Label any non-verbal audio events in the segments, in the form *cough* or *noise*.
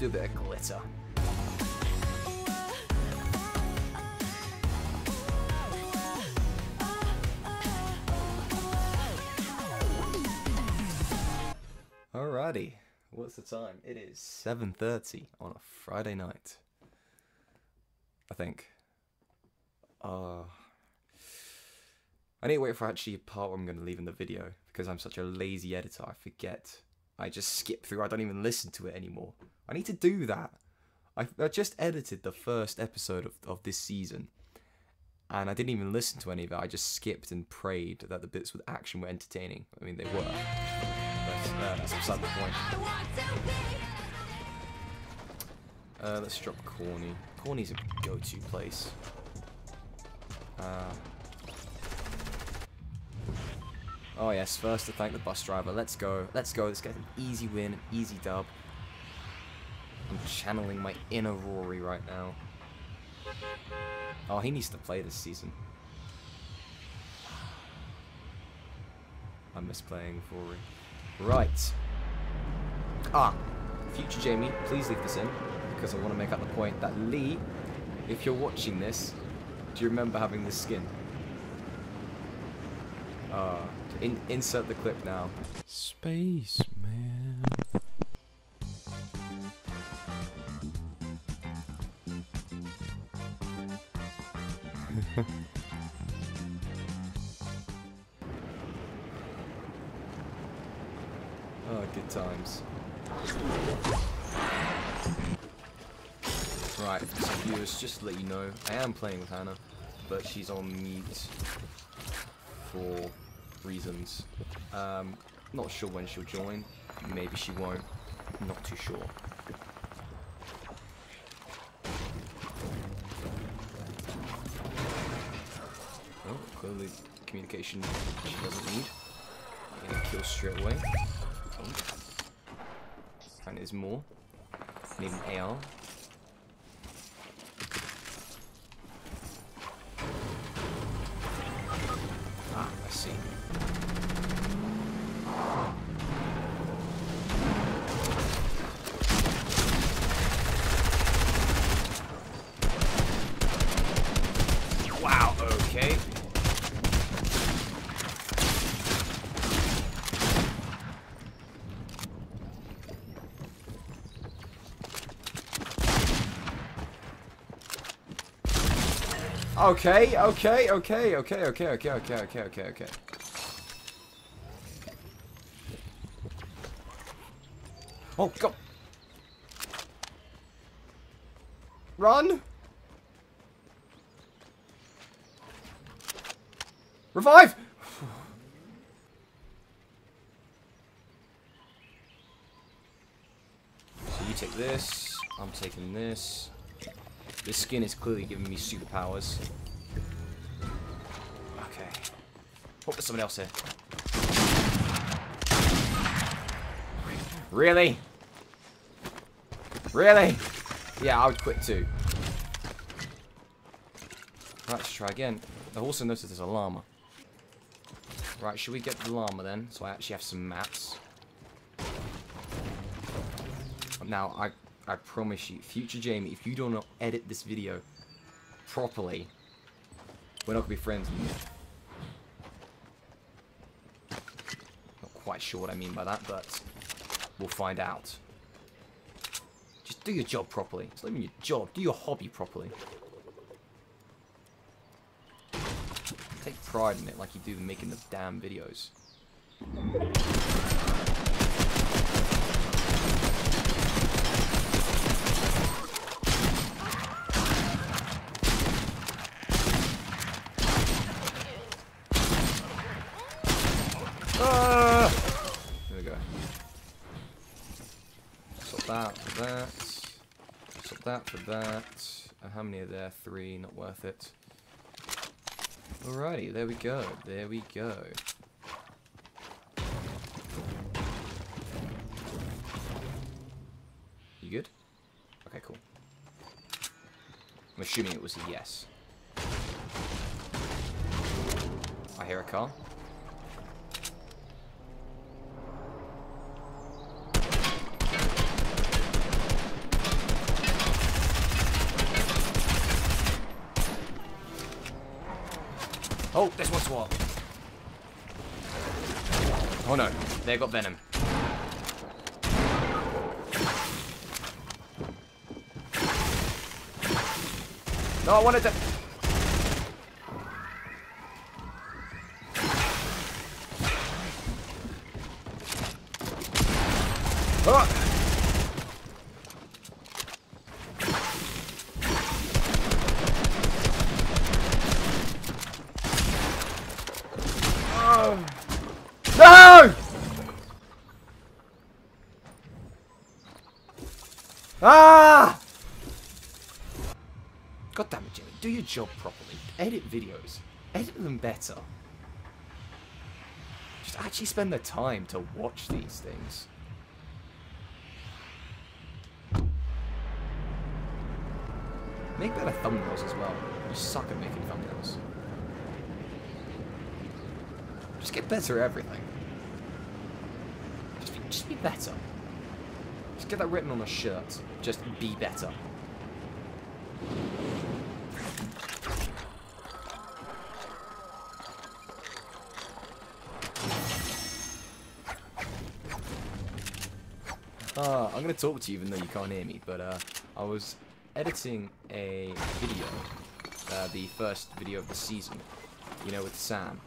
do of glitter. Alrighty, what's the time? It is 7.30 on a Friday night. I think. Uh, I need to wait for actually a part where I'm going to leave in the video because I'm such a lazy editor. I forget. I just skip through. I don't even listen to it anymore. I need to do that. I, I just edited the first episode of, of this season and I didn't even listen to any of it. I just skipped and prayed that the bits with action were entertaining. I mean, they were. But uh, that's beside the point. Uh, let's drop Corny. Corny's a go-to place. Uh, oh yes, first to thank the bus driver. Let's go. Let's go. Let's get an easy win, an easy dub. I'm channeling my inner Rory right now. Oh, he needs to play this season. I miss playing Rory. Right. Ah, future Jamie, please leave this in because I want to make up the point that Lee, if you're watching this, do you remember having this skin? Uh, in insert the clip now. Spaceman. *laughs* Oh, good times. Right, so viewers, just to let you know, I am playing with Hannah, but she's on mute for reasons. Um, not sure when she'll join. Maybe she won't. Not too sure. Oh, clearly communication she doesn't need. I'm Gonna kill straight away. Oh. And there's more. Need an AR. Okay, okay, okay, okay, okay, okay, okay, okay, okay, okay. Oh, go! Run! Revive! So you take this, I'm taking this. This skin is clearly giving me superpowers. Okay. Hope there's someone else here. Really? Really? Yeah, I would quit too. Right, let's try again. I've also noticed there's a llama. Right, should we get the llama then? So I actually have some maps. Now, I I promise you, future Jamie, if you don't edit this video properly, we're not gonna be friends anymore. Not quite sure what I mean by that, but we'll find out. Just do your job properly. It's not even your job. Do your hobby properly. Take pride in it like you do in making the damn videos. There we go. Swap that for that. Swap that for that. Uh, how many are there? Three, not worth it. Alrighty, there we go. There we go. You good? Okay, cool. I'm assuming it was a yes. I hear a car. Oh, there's one swat. Oh no, they got venom. No, I wanted to... Oh. No! Ah! God damn it, Jimmy. Do your job properly. Edit videos. Edit them better. Just actually spend the time to watch these things. Make better thumbnails as well. You suck at making thumbnails. Just get better at everything. Just be, just be better. Just get that written on a shirt. Just be better. Going to talk to you even though you can't hear me, but uh, I was editing a video, uh, the first video of the season, you know, with Sam.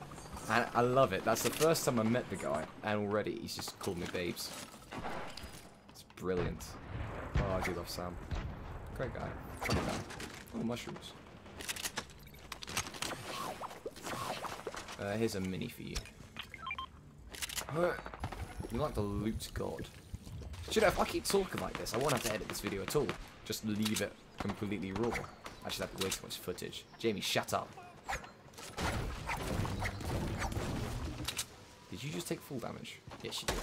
And I love it. That's the first time I met the guy, and already he's just called me babes. It's brilliant. Oh, I do love Sam. Great guy. Funny guy. Oh, mushrooms. Uh, here's a mini for you. You like the loot god. Do you know, if I keep talking like this, I won't have to edit this video at all. Just leave it completely raw. Actually, that'd be way too much footage. Jamie, shut up. Did you just take full damage? Yes, you did.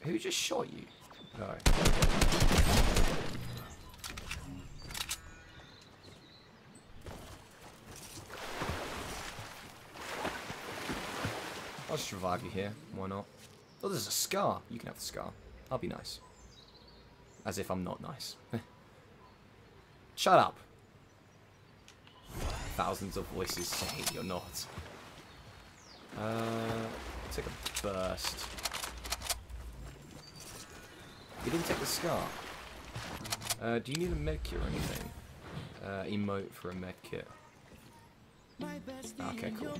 Who just shot you? No. Just revive you here. Why not? Oh, there's a scar. You can have the scar. I'll be nice. As if I'm not nice. *laughs* Shut up. Thousands of voices saying you're not. Uh, take a burst. You didn't take the scar. Uh, do you need a medkit or anything? Uh, emote for a medkit. Okay, cool.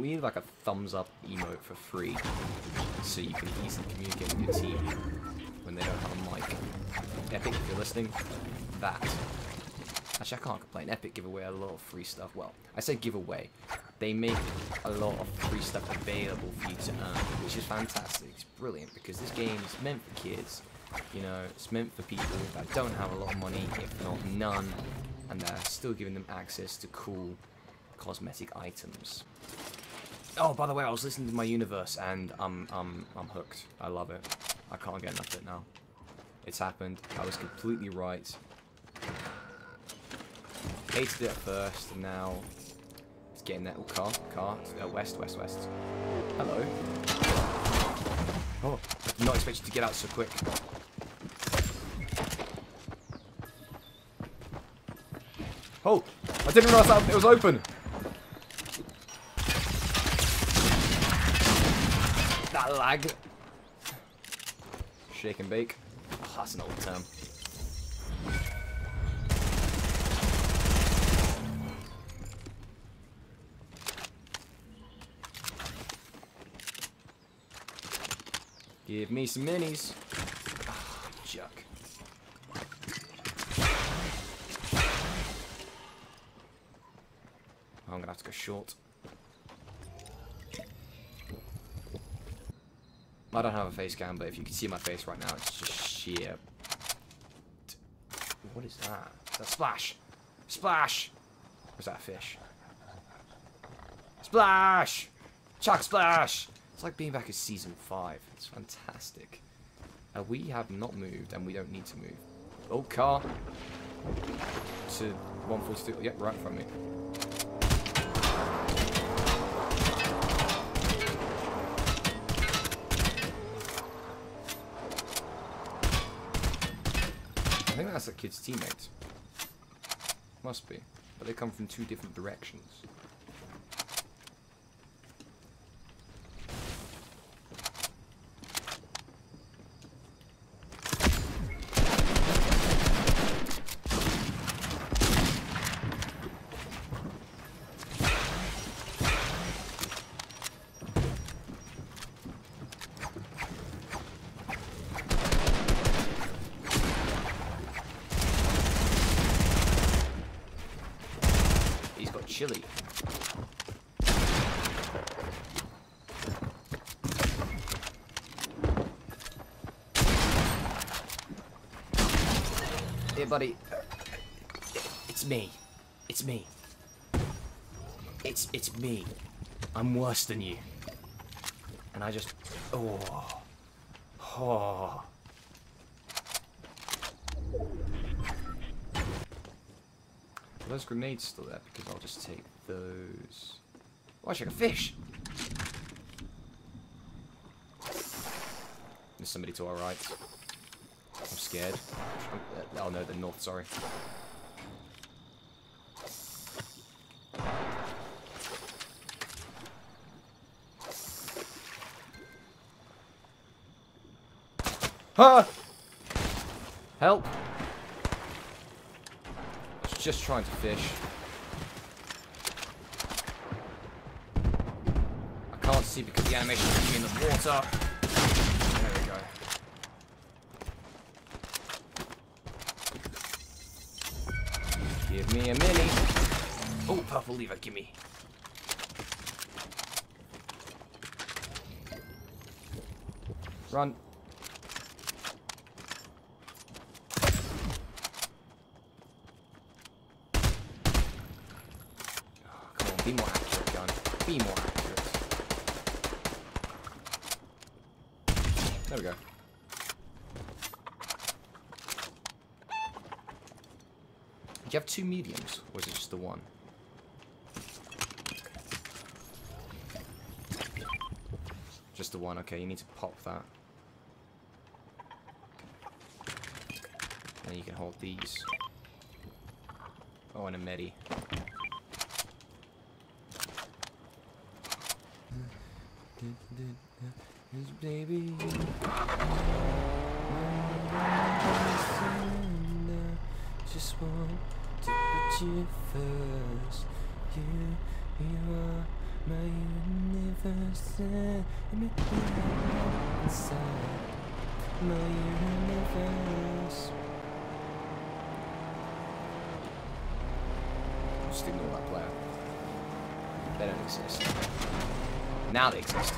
We need like a thumbs up emote for free, so you can easily communicate with your team when they don't have a mic. Epic, if you're listening, that. Actually, I can't complain. Epic give away a lot of free stuff. Well, I say give away. They make a lot of free stuff available for you to earn, which is fantastic. It's brilliant because this game is meant for kids. You know, it's meant for people that don't have a lot of money, if not none, and they're still giving them access to cool cosmetic items. Oh, by the way, I was listening to my universe and I'm I'm I'm hooked. I love it. I can't get enough of it now. It's happened. I was completely right. Hated it at first, and now it's getting that. Oh, car, car, uh, west, west, west. Hello. Oh, not expect you to get out so quick. Oh, I didn't realize that it was open. Shake and bake. Oh, that's an old term. Give me some minis. Oh. I'm gonna have to go short. I don't have a face cam, but if you can see my face right now, it's just sheer. What is that? That splash? Splash! Is that a fish? Splash! Chuck splash! It's like being back in season 5. It's fantastic. Uh, we have not moved, and we don't need to move. Oh, car. To 142. Yep, right from me. Kid's teammate. Must be. But they come from two different directions. Chili. Hey, buddy. It's me. It's me. It's it's me. I'm worse than you. And I just oh oh. Those grenades still there? Because I'll just take those. Oh, I should a fish. There's somebody to our right. I'm scared. I'm- uh, oh no, the north, sorry. Ah! Help! Just trying to fish. I can't see because the animation is me in the water. There we go. Give me a mini. Oh, purple lever, gimme. Run. Oh, come on, be more accurate, gun. Be more accurate. There we go. Do you have two mediums, or is it just the one? Just the one, okay, you need to pop that. And you can hold these. Oh, and a medi. baby. Just put you first. You, you are my universe. Let me inside my universe. Just ignore that player. They don't exist. Now they exist.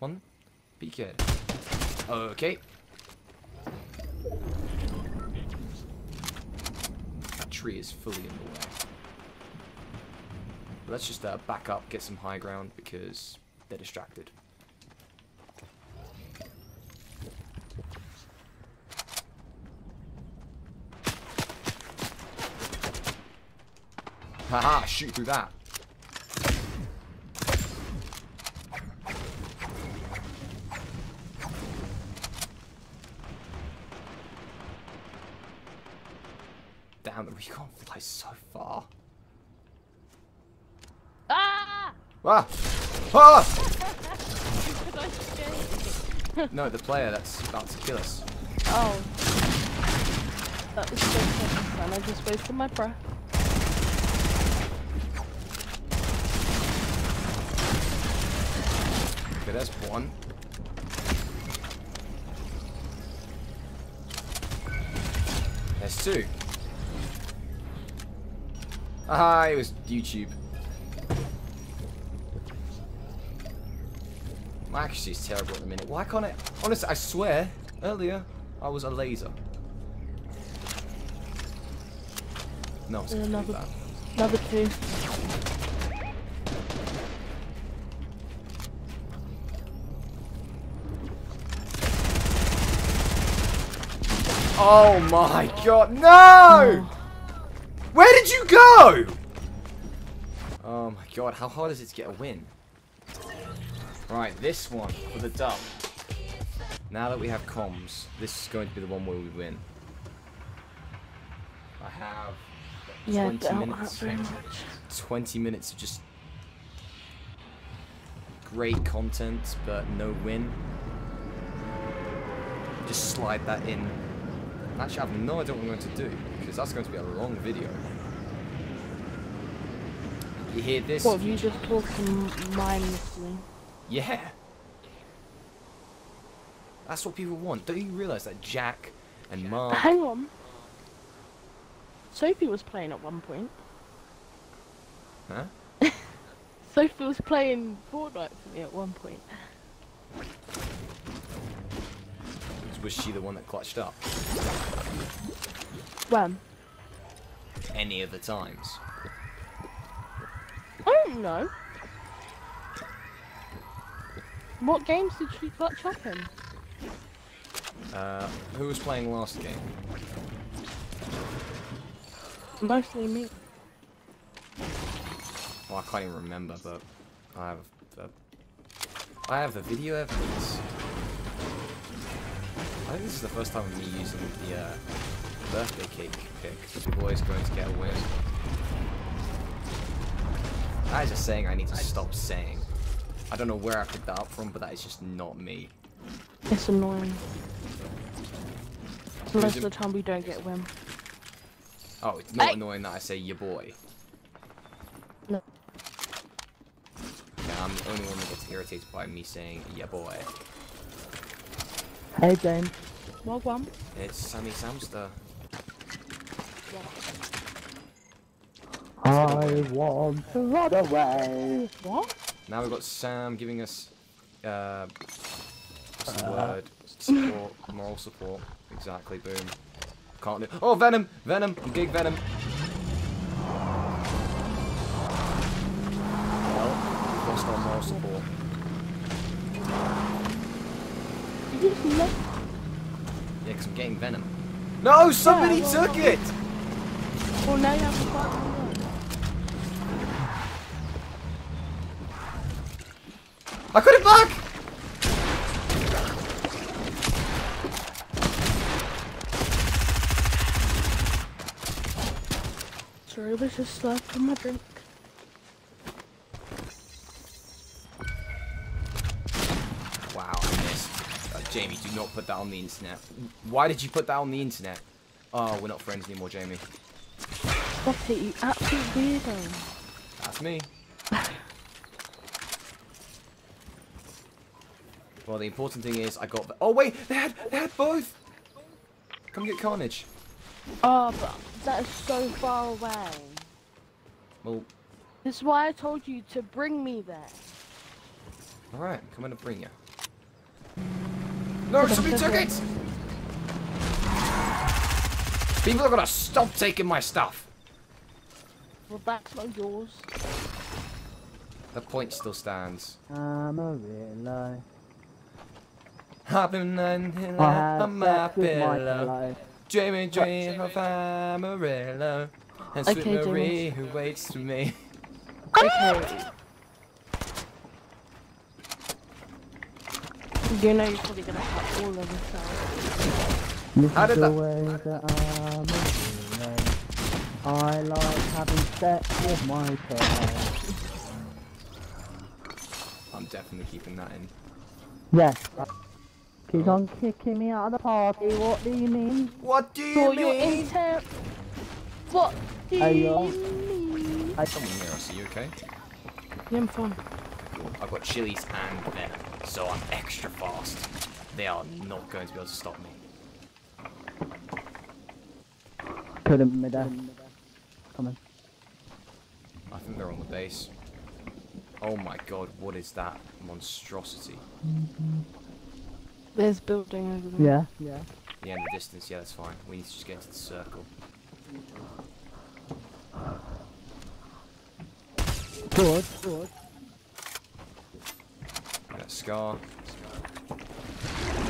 Come on. Good. Okay. That tree is fully in the way. Let's just uh, back up, get some high ground, because they're distracted. Haha, shoot through that. Damn, the recon flies so far. Ah! Ah! Ah! Because *laughs* I scared you. No, the player that's about to kill us. Oh. That was so close, and I just wasted my breath. Okay, there's one. There's two. Ah, it was YouTube. My accuracy is terrible at the minute. Why can't I? Honestly, I swear, earlier I was a laser. No, it's There's gonna do another- Another two. Oh my god, no! Where did you go? Oh my god, how hard is it to get a win? Right, this one for the dub. Now that we have comms, this is going to be the one where we win. I have Yeah, 20 don't minutes. have very much. 20 minutes of just great content, but no win. Just slide that in. Actually, I have no idea what I'm going to do, because that's going to be a long video. You hear this? What, you just talking mindlessly? Yeah. That's what people want. Don't you realise that Jack and Mark... Hang on. Sophie was playing at one point. Huh? *laughs* Sophie was playing Fortnite for me at one point. Was she the one that clutched up? When? Any of the times? Know. What games did she clutch up in? Uh, who was playing last game? Mostly me. Well, I can't even remember, but I have the I have the video evidence. I think this is the first time of me using the uh, birthday cake pick. People always going to get a win. That is just saying I need to stop saying. I don't know where I picked that up from, but that is just not me. It's annoying. Most of the time we don't get a win. Oh, it's not Hey! annoying that I say your boy. No. Yeah, I'm the only one that gets irritated by me saying your boy. Hey James. Well, one. It's Sammy Samster. I want to run away. What? Now we've got Sam giving us, uh, what's the word? Support, moral support. Exactly, boom. Can't do. Oh, Venom! Venom! Gig Venom! Well, lost our moral support. You just left. Yeah, because I'm getting Venom. No! Somebody Yeah, well- took it! Well, now you have to I got it back! Sorry, it was just uh, for my drink. Wow, I missed. Uh, Jamie, do not put that on the internet. Why did you put that on the internet? Oh, we're not friends anymore, Jamie. Stop it, you absolute weirdo. That's me. Well, the important thing is I got. The oh wait, they had they had both. Come get Carnage. Oh, but that is so far away. Well, This is why I told you to bring me there. all right, I'm coming to bring you. No, somebody took it. People are gonna stop taking my stuff. Well, that's not yours. The point still stands. I'm a real Hopping on I had on my sex with my pillow. pillow. Dreaming, dream of Amarillo. And Okay, sweet Marie Jamie. who waits for me. Okay. You know you're probably gonna cut all of this out. This How is did the that- way that I'm a I like having sex with my pillow. I'm definitely keeping that in. Yes. Keep on kicking me out of the party. What do you mean? What do you So your intent. What do Hey, you yo. mean? I Someone near us, are you okay? Yeah, I'm fine. Cool. I've got chilies and venom, so I'm extra fast. They are not going to be able to stop me. put him mid Come on. I think they're on the base. Oh my god, what is that monstrosity? Mm-hmm. There's building over there. Yeah. Yeah. Yeah, in the distance, yeah, that's fine. We need to just get into the circle. Good. Good. Got Scar.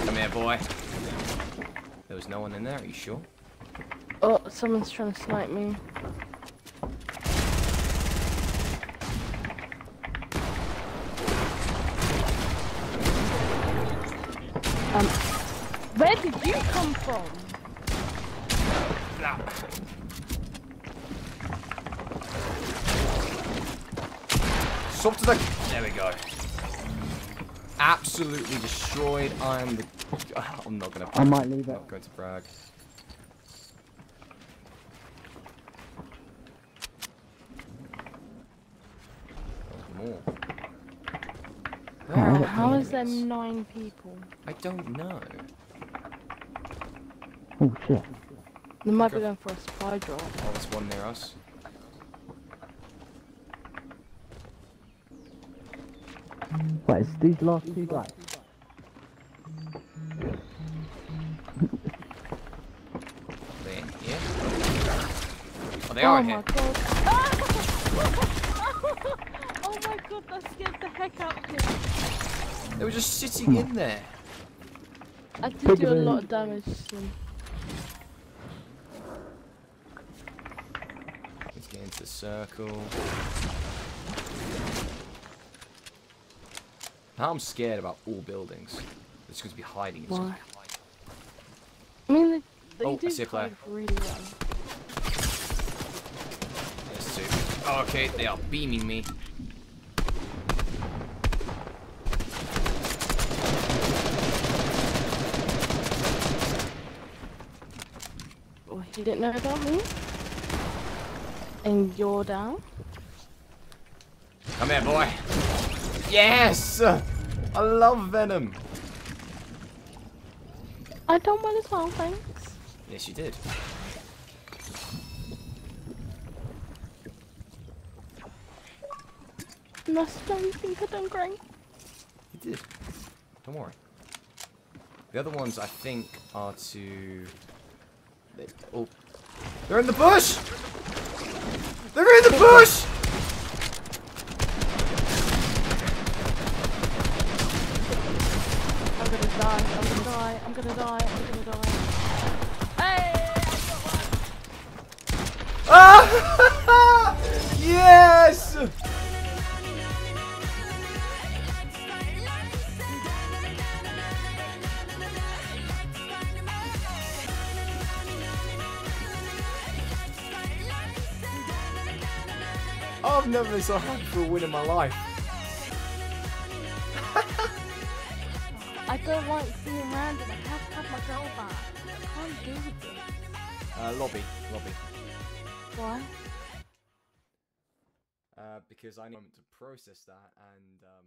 Come here, boy. There was no one in there, are you sure? Oh, someone's trying to snipe me. Um, where did you come from? Nah. Stop to the. There we go. Absolutely destroyed. I am the. *laughs* I'm not gonna. I might leave I'm it. not going to brag. More. Where Oh, are the How is there nine people? I don't know. Oh shit. They might be going for a spy drop. Oh, there's one near us. Wait, it's these last two guys. Are they in here? Oh, they oh are in oh, my here. god. *laughs* oh my god, that scared the heck out of me. They were just sitting hmm. in there. I did do a lot of damage to them. Let's get into the circle. Now I'm scared about all buildings. It's going to be hiding. It's Why? be. I mean, they, they Oh, I do see a player. hide really well. There's two. Oh, okay, they are beaming me. Oh, he didn't know about me? And you're down? Come here, boy. Yes! I love Venom. I don't mind as well, thanks. Yes, you did. Must don't think I've done great. You did. Don't worry. The other ones, I think, are to. Oh, they're in the bush. They're in the bush. I'm gonna die, I'm gonna die, I'm gonna die, I'm gonna die. I've never been so happy for a win in my life. *laughs* I don't like around, random. I have to have my girl back. I can't do this. Uh, lobby, lobby. Why? Uh, because I need a moment to process that and, um...